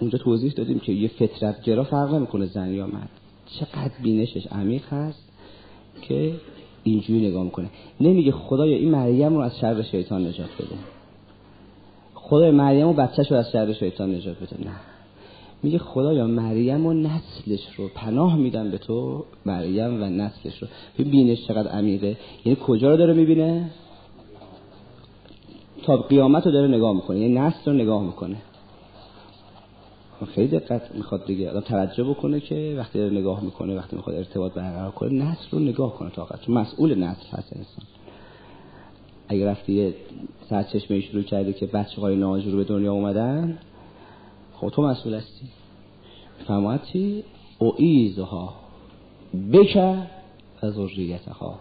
اونجا توضیح دادیم که یه فطرت گرا فرق نمی‌کنه زن یا مرد. چقدر بینشش عمیق هست که اینجوری نگاه می‌کنه. نمیگه خدایا این مریم رو از شر شیطان نجات بده. خدای مریم و بچهش رو از شر شیطان نجات بده. نه. میگه خدایا مریم و نسلش رو پناه میدن به تو مریم و نسلش رو. بینش چقدر عمیقه. یعنی کجا رو داره می‌بینه؟ تا قیامت رو داره نگاه می‌کنه. یعنی نسل رو نگاه می‌کنه. خیلی دقت می‌خواد دیگه. آدم توجه بکنه که وقتی داره نگاه می‌کنه وقتی می‌خواد ارتباط برقرار کنه نسل رو نگاه کنه تا چون مسئول نسل هست انسان. اگر رفتی یه سرچشمه شروع کرده که بچه های ناجور به دنیا اومدن خب تو مسئول هستی؟ فرماید چی؟ او ایزها بکر و ذریتها.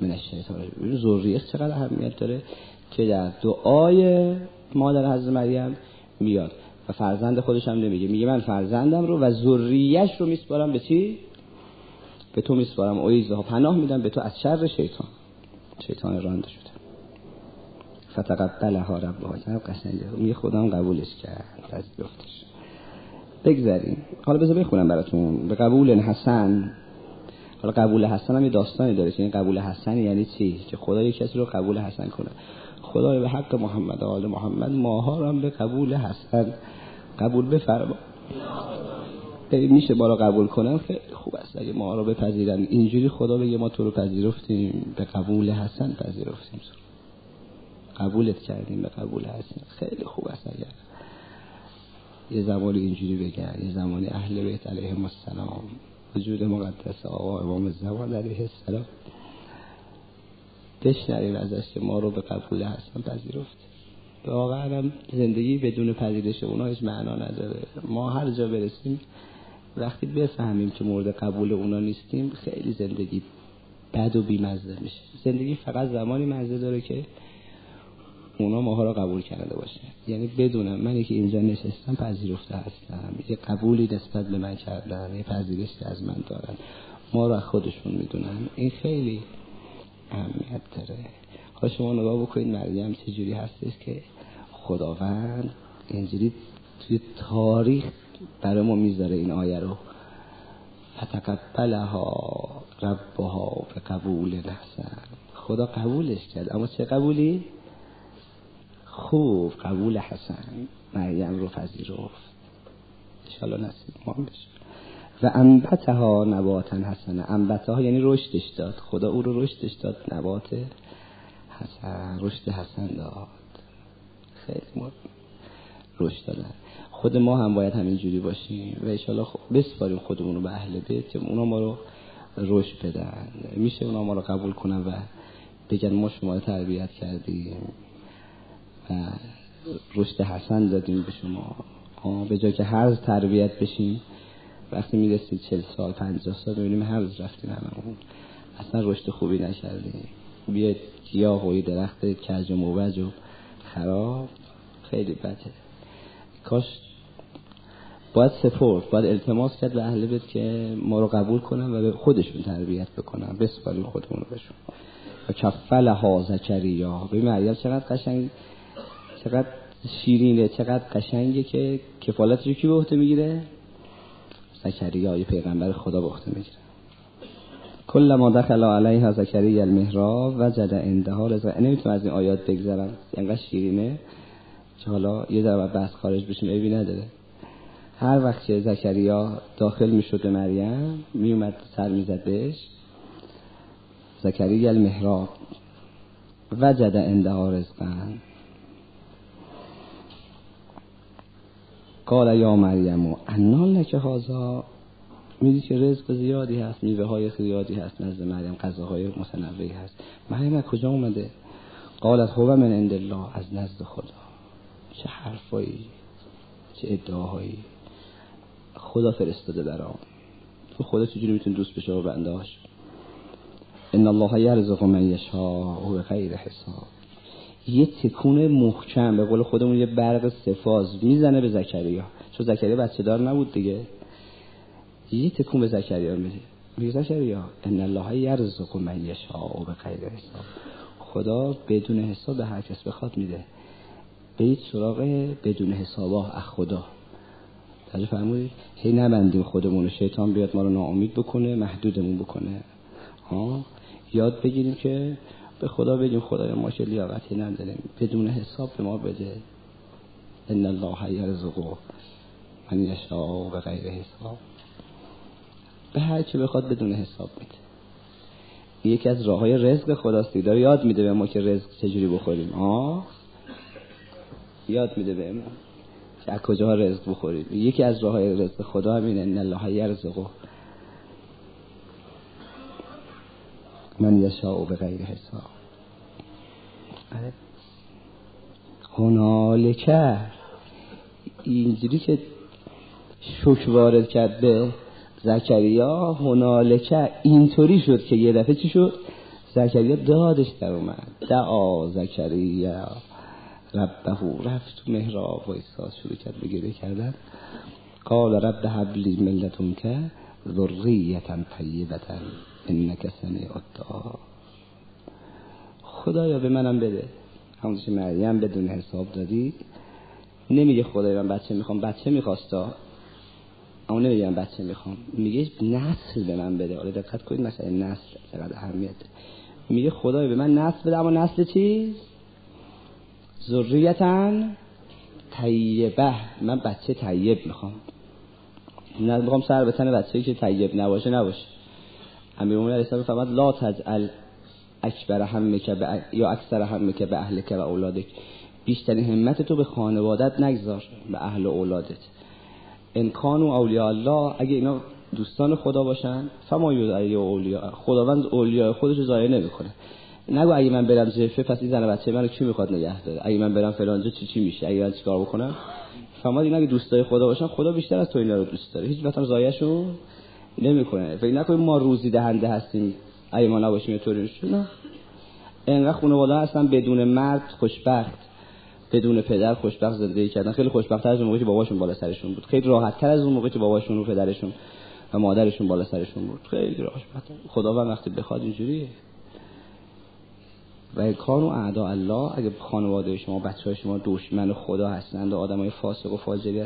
من الشیطان ذریت چقدر اهمیت داره که در دعای مادر حضرت مریم میاد و فرزند خودش هم نمیگه. میگه من فرزندم رو و ذریش رو میسپارم به چی؟ به تو میسپارم. ایزها پناه میدم به تو از شر شیطان. شیطان رانده شده فتقبلها ربها چقدر قشنگه. میگه خودم قبولش کرد. از گفتش بگذاریم. حالا بذار بخونم براتون. به قبول حسن. حالا قبول حسن هم یه داستانی داره. که این قبول حسن یعنی چی؟ که خدا یک کسی رو قبول حسن کنه. خدا به حق محمد آل محمد. ماها رو هم به قبول حسن قبول بفرما. میشه ما رو قبول کنن؟ خیلی خوب است. اگه ما رو بپذیرن اینجوری خدا بگه ما تو رو پذیرفتیم. به قبول حسن پذیرفتیم. قبولت کردیم به قبول حسن خیلی خوب است اگر یه زمانی اینجوری بگن یه زمانی اهل بیت علیهم السلام وجود مقدس آقا امام زمان علیه السلام بشنریم ازش که ما رو به قبول حسن پذیرفت. واقعا زندگی بدون پذیرش اونا هیچ معنا نداره. ما هر جا برسیم وقتی بفهمیم که مورد قبول اونا نیستیم خیلی زندگی بد و بیمزه میشه. زندگی فقط زمانی مزه داره که اونا ماها را قبول کرده باشه. یعنی بدونم من که اینجا نشستم پذیرفته هستم. یه قبولی نسبت به من کردن یه پذیرشی از من دارن. ما را خودشون می‌دونن. این خیلی اهمیت داره. حالا شما نگاه بکنید مریم چجوری هستش که خداوند اینجوری توی تاریخ برای ما می‌ذاره این آیه رو. فتقبلها ربها به قبول نحسن. خدا قبولش کرد. اما چه قبولی؟ خوب قبول حسن. مریم رو پذیرفت. انشالله نصیب ما بشه. و انبتها نباتا حسنه. انبتها یعنی رشدش داد. خدا او رو رشدش داد. نبات حسن. رشد حسن داد. خیلی ما رشد دادن. خود ما هم باید همینجوری باشیم. و انشالله بسپاریم خودمون رو به اهل بیت که اونا ما رو رشد بدن. میشه اونا ما رو قبول کنن و بگن ما شما تربیت کردیم. رشد حسن دادیم به شما. به جای که هر تربیت بشیم وقتی می‌رسید چل سال پنجاه سال ببینیم هرز رفتیم هممون اصلا رشد خوبی نکردیم. بیاد گیاه و درخت کج و موج و خراب خیلی بده. کاش باید سپورت باید التماس کرد به اهل بیت که ما رو قبول کنن و به خودشون تربیت بکنن. بسپاریم خودمون رو بشون و کفل ها زکریا به مریم چقدر قشنگ چقدر شیرینه چقدر قشنگه که کفالتش کی به عهده می‌گیره؟ زکریا یه پیغمبر خدا به عهده می‌گیره. کل ما دخل علیها زکریا المهراب وجد عندها رزق نمی‌تونم از این آیات بگذرم. اینقدر شیرینه. که حالا یه ذره بحث خارج بشیم عیبی نداره. هر وقت که زکریا داخل می‌شد به مریم میومد سر می‌زد بهش. زکریا المهراب وجد عندها رزقا. قال یا مریم انال لک هازا می‌دید که رزق زیادی هست میوه های زیادی هست نزد مریم غذاهای متنوعی هست. مریم از کجا اومده؟ قالت هو من عند الله از نزد خدا. چه حرفایی چه ادعاهایی. خدا فرستاده برام. تو خدا چجوری می‌تونه دوست بشه و بنده هاش ان الله یرزق من یشاء و غیر حساب. یه تکون محکم به قول خودمون یه برق سفاز می‌زنه به زکریا. چون زکریا بچه دار نبود دیگه. یه تکون به زکریا میده. میگه زکریا ان الله یرزق من یشاء به غیر حساب. خدا بدون حساب به هر کس بخواد میده. برید سراغ بدون حسابا از خدا. در فرمودید؟ هی نبندیم خودمون شیطان بیاد ما رو ناامید بکنه محدودمون بکنه. ها؟ یاد بگیریم که به خدا بگیم خدای ما که لیاقتی نداریم بدون حساب به ما بده. ان الله یرزق من یشاء به غیر حساب. به هر چی بخواد بدون حساب میده. یکی از راه های رزق خداستی داره یاد میده به ما که رزق چجوری بخوریم. آه؟ یاد میده به ما. که از کجا رزق بخوریم. یکی از راه های رزق خدا همینه. ان الله یرزق من یشاء به غیر حساب. هنالکه اینجوری که شک وارد کرد به زکریا هنالکه اینطوری شد که یه دفعه چی شد؟ زکریا دادش در اومد. دعا زکریا ربه رفت تو محراب و ایساس شروع کرد بگیره کردن. قال رب حبلی ملتون که ذریتا طیبتا. انک سمیع الدعا خدایا به منم بده. همون که مریم بدون حساب دادی. نمیگه خدای من بچه می‌خوام بچه میخواستا. اما نمیگه من بچه می‌خوام. میگه نسل به من بده. حالا دقت کنید مثلا نسل چقدر اهمیت میگه خدای به من نسل بده اما نسل چیز ذریتا طیبه. من بچه طیب می‌خوام. نه می‌خوام سر به بچه‌ای که طیب نباشه نباشه. امیرالمومنین علیه السلام فرمود لا تجعل اکبر همه که به یا اکثر همه که به اهل که و اولادک. بیشترین همت تو به خانوادت نگذار به اهل و اولادت. انکان و اولیاء الله اگه اینا دوستان خدا باشن فما یدعی اولیا خداوند اولیاء خودش ضایع نمی‌کنه. نگو اگه من برم زفه پس این زن بچه منو کی می‌خواد نگه داره؟ اگه من برم فلانجا چی چی میشه؟ اگه من چیکار بکنم؟ فما اینا اگه دوستای خدا باشن خدا بیشتر از تو اینا رو دوست داره. هیچ وقت ضایعشون نمی‌کنه. فکر نکنید ما روزی دهنده هستیم. اگه ما نباشیم یه طوری نه. انقدر خانواده هستن بدون مرد خوشبخت. بدون پدر خوشبخت زندگی کردن. خیلی خوشبخت از اون موقعی که باباشون بالا سرشون بود. خیلی راحت تر از اون موقعی که باباشون و پدرشون و مادرشون بالا سرشون بود. خیلی راحت. خدا وقتی بخواد اینجوریه و کانو اعدا الله اگه خانواده شما بچه های شما دشمن خدا هستند و آدم های فاسق و فاجری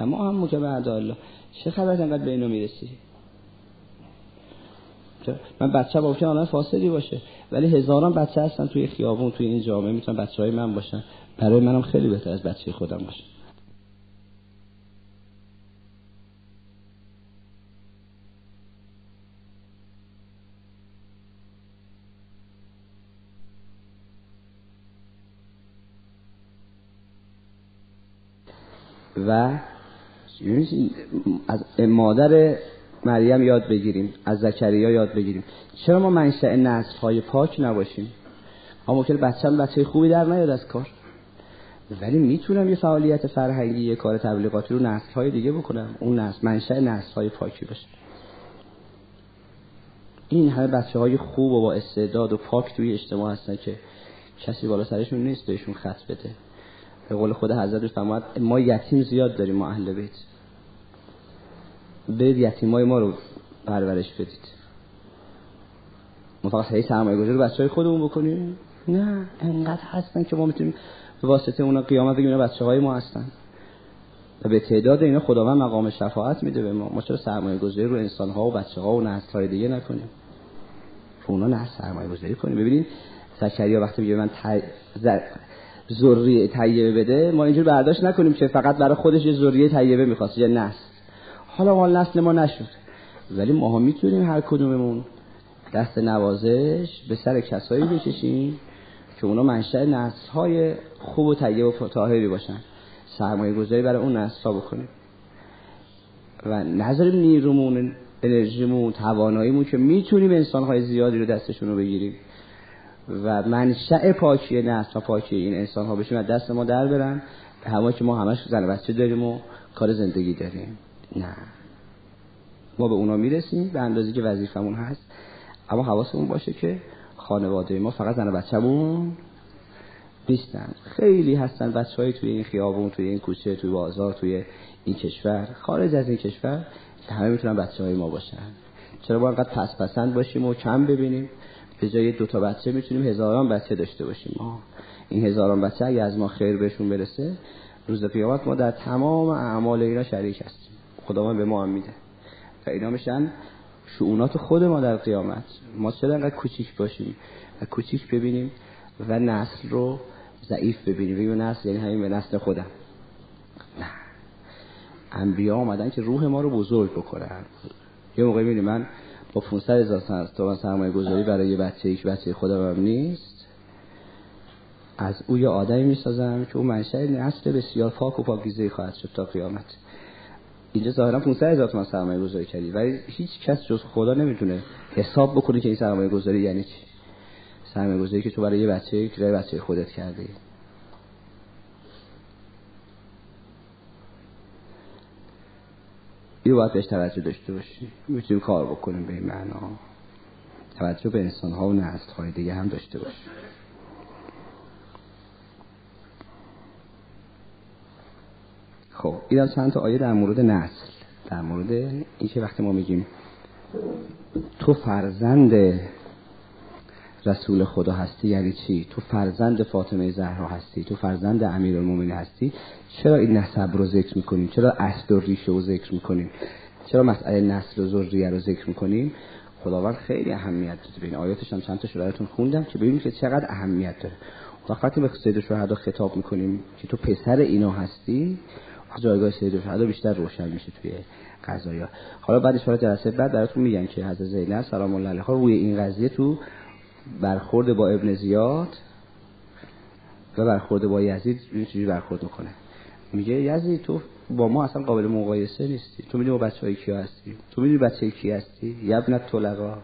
هستن شما هم اعدا الله. چه خبر انقدر به اینو می‌رسی؟ من بچه ممکن آدم فاسدی باشه. ولی هزاران بچه هستن توی خیابون توی این جامعه. می‌تونن بچه های من باشن. برای منم خیلی بهتر از بچه خودم باشه. و از مادر مریم یاد بگیریم از زکریا یاد بگیریم. چرا ما منشأ نسل های پاک نباشیم؟ ما ممکن بچه‌م بچه خوبی در نیاد از کار. ولی می‌تونم یه فعالیت فرهنگی یه کار تبلیغاتی رو نسل های دیگه بکنم. اون نسل منشأ نسل های پاکی باشه. این همه بچه های خوب و با استعداد و پاک توی اجتماع هستن که کسی بالا سرشون نیست بهشون خط بده. به قول خود حضرت فرمود ما یتیم زیاد داریم ما اهل بیت. برید یتیمای ما رو پرورش بدید. ما فقط هی سرمایه گذاری بچه های خودمون بکنیم؟ نه انقدر هستن که ما می‌تونیم به واسطه اونا قیامت بگیم بچه های ما هستن. و به تعداد اینا خداوند مقام شفاعت میده به ما. ما چرا سرمایه گذاری رو انسان ها و بچه ها و نسل های دیگه نکنیم؟ رو اونا نه سرمایه گذاری کنیم. ببینید زکریا وقتی میگه من ذریه طیبه بده ما اینجور برداشت نکنیم که فقط برای خودش یه ذریه طیبه می‌خواست یه نسل. حالا ما نسل ما نشد. ولی ما می‌تونیم هر کدوممون دست نوازش به سر کسایی بکشیم که اونا منشأ نسل های خوب و طیب و طاهری باشن. سرمایه گذاری برای اون نسل ها بکنیم و نظریم نیرومون انرژیمون تواناییمون که می‌تونیم انسان های زیادی رو دستشون رو بگیریم. و منشأ پاکی نسل و پاکی این انسان ها بشیم و دست ما در برن. همه که ما همش زن بچه داریم و کار زندگی داریم. نه. ما به اونا می‌رسیم به اندازی که وظیفمون هست. اما حواسمون باشه که خانواده ما فقط زن بچه‌مون نیستن. خیلی هستن بچه توی این خیابون توی این کوچه توی بازار توی این کشور. خارج از این کشور که همه می‌تونن بچه های ما باشن. چرا با انقدر پس پسند باشیم و کم ببینیم؟ به جای دو تا بچه می‌تونیم هزاران بچه داشته باشیم. ما این هزاران بچه اگه از ما خیر بهشون برسه روز قیامت ما در تمام اعمال اینا شریک هستیم. خداوند به ما هم میده. و اینا میشن شعونات خود ما در قیامت. ما چرا انقدر کوچیک باشیم؟ و کوچیک ببینیم و نسل رو ضعیف ببینیم. بگیم نسل یعنی همین به نسل خودم. نه. انبیا آمدن که روح ما رو بزرگ بکنن. یه موقع می‌بینی من با 500 هزار تومان سرمایه گذاری برای یه بچه یک بچه خودم نیست. از او یه آدمی می‌سازم که او منشأ نسل بسیار پاک و پاکیزه خواهد شد تا قیامت. اینجا ظاهرا 500 هزار تومان سرمایه گذاری کردی. ولی هیچ کس جز خدا نمی‌تونه حساب بکنه که این سرمایه گذاری یعنی چی. سرمایه گذاری که تو برای یه بچه که بچه خودت کردی. اینو باید بهش توجه داشته باشیم می‌تونیم کار بکنیم به این معنا. توجه به انسان ها و نسل های دیگه هم داشته باشیم خب این چند تا آیه در مورد نسل. در مورد این که وقتی ما میگیم تو فرزند رسول خدا هستی یعنی چی؟ تو فرزند فاطمه زهرا هستی تو فرزند امیرالمومنین هستی. چرا این نسب رو ذکر می‌کنیم؟ چرا اصل و ریشه رو ذکر می‌کنیم؟ چرا مسئله نسل و ذریه رو ذکر می‌کنیم؟ خداوند خیلی اهمیت داده به این آیاتش هم چند تا براتون خوندم که ببینید که چقدر اهمیت داره. وقتی به سید شهدا خطاب می‌کنیم که تو پسر اینا هستی جایگاه سید شهدا بیشتر روشن میشه توی قضایا. حالا بعد اشاره جلسه بعد براتون میگن که حضرت زینب سلام الله علیها روی این قضیه تو برخورد با ابن زیاد و برخورد با یزید چجوری برخورد می‌کنه. میگه یزید تو با ما اصلا قابل مقایسه نیستی. تو می‌دونی بچه های کی هستی؟ تو می‌دونی بچه کی هستی؟ یبن طلقا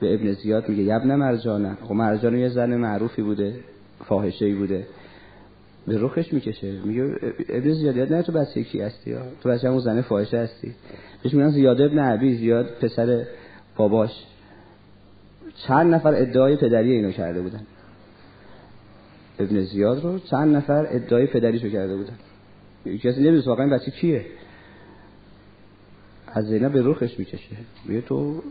به ابن زیاد میگه یبن مرجانه خب مرجان یه زن معروفی بوده فاحشه بوده. به رخش می‌کشه. میگه ابن زیاد یاد نه تو بچه کی هستی؟ یا تو بچه همون زن فاحشه هستی. بهش میگن زیاد ابن عبی زیاد پسر باباش. چند نفر ادعای پدری اینو کرده بودن. ابن زیاد رو چند نفر ادعای پدریشو کرده بودن. از نمی‌دونست واقعا بچه کیه. از زینب به رخش می‌کشه. میگه تو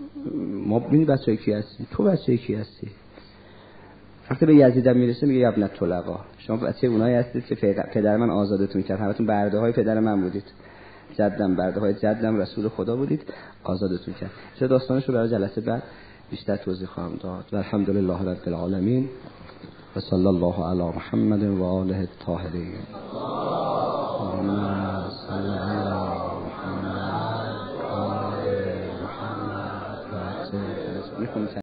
ما ببینی بچه کی هستی تو بچه کی هستی؟ وقتی به یزیدم می‌رسه میگه ابن طلقا شما بچه اونایی هستید که پدر من آزادتون کرد همتون برده های پدر من بودید جدم برده های جدم رسول خدا بودید آزادتون کرد چه داستانش رو برای جلسه بعد بیشتر توضیح خواهم داد و الحمدلله رب العالمین و صلی الله علی محمد و آله الطاهرین محمد